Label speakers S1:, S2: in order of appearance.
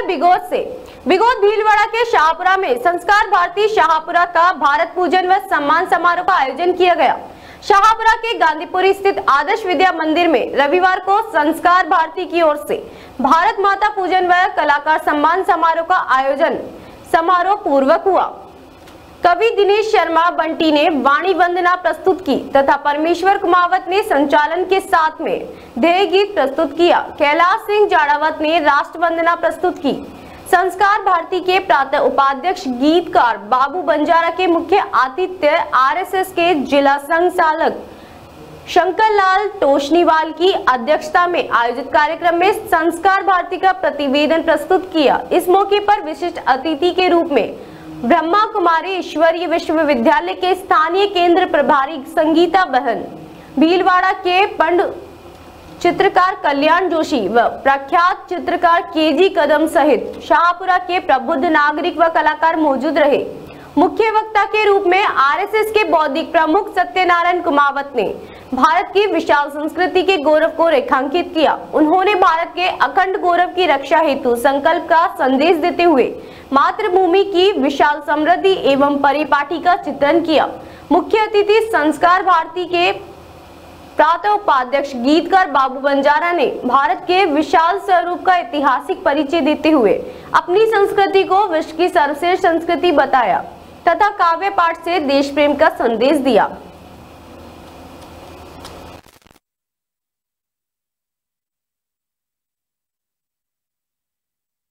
S1: खबर बिगोद से। बिगोद भीलवाड़ा के शाहपुरा में संस्कार भारती शाहपुरा का भारत पूजन व सम्मान समारोह का आयोजन किया गया। शाहपुरा के गांधीपुरी स्थित आदर्श विद्या मंदिर में रविवार को संस्कार भारती की ओर से भारत माता पूजन व कलाकार सम्मान समारोह का आयोजन समारोह पूर्वक हुआ। कवि दिनेश शर्मा बंटी ने वाणी वंदना प्रस्तुत की तथा परमेश्वर कुमावत ने संचालन के साथ में ध्येय गीत प्रस्तुत किया। कैलाश सिंह जाड़ावत ने राष्ट्र वंदना प्रस्तुत की। संस्कार भारती के प्रातः उपाध्यक्ष गीतकार बाबू बंजारा के मुख्य आतिथ्य आरएसएस के जिला संचालक शंकर लाल टोशनीवाल की अध्यक्षता में आयोजित कार्यक्रम में संस्कार भारती का प्रतिवेदन प्रस्तुत किया। इस मौके पर विशिष्ट अतिथि के रूप में ब्रह्मा कुमारी ईश्वरीय विश्वविद्यालय के स्थानीय केंद्र प्रभारी संगीता बहन, भीलवाड़ा के पंड चित्रकार कल्याण जोशी व प्रख्यात चित्रकार केजी कदम सहित शाहपुरा के प्रबुद्ध नागरिक व कलाकार मौजूद रहे। मुख्य वक्ता के रूप में आरएसएस के बौद्धिक प्रमुख सत्यनारायण कुमावत ने भारत की विशाल संस्कृति के गौरव को रेखांकित किया। उन्होंने भारत के अखंड गौरव की रक्षा हेतु संकल्प का संदेश देते हुए मातृभूमि की विशाल समृद्धि एवं परिपाटी का चित्रण किया। मुख्य अतिथि संस्कार भारती के प्रातः उपाध्यक्ष गीतकार बाबू बंजारा ने भारत के विशाल स्वरूप का ऐतिहासिक परिचय देते हुए अपनी संस्कृति को विश्व की सर्वश्रेष्ठ संस्कृति बताया। तथा काव्य पाठ से देश प्रेम का संदेश दिया।